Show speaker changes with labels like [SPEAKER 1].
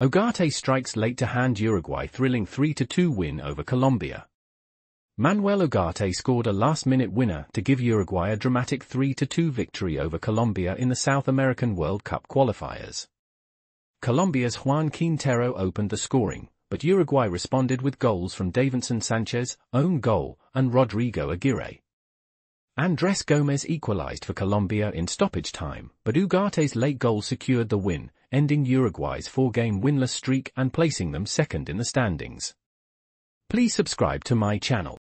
[SPEAKER 1] Ugarte strikes late to hand Uruguay thrilling 3-2 win over Colombia. Manuel Ugarte scored a last-minute winner to give Uruguay a dramatic 3-2 victory over Colombia in the South American World Cup qualifiers. Colombia's Juan Quintero opened the scoring, but Uruguay responded with goals from Davinson Sanchez, own goal, and Rodrigo Aguirre. Andres Gomez equalized for Colombia in stoppage time, but Ugarte's late goal secured the win, ending Uruguay's four-game winless streak and placing them second in the standings. Please subscribe to my channel.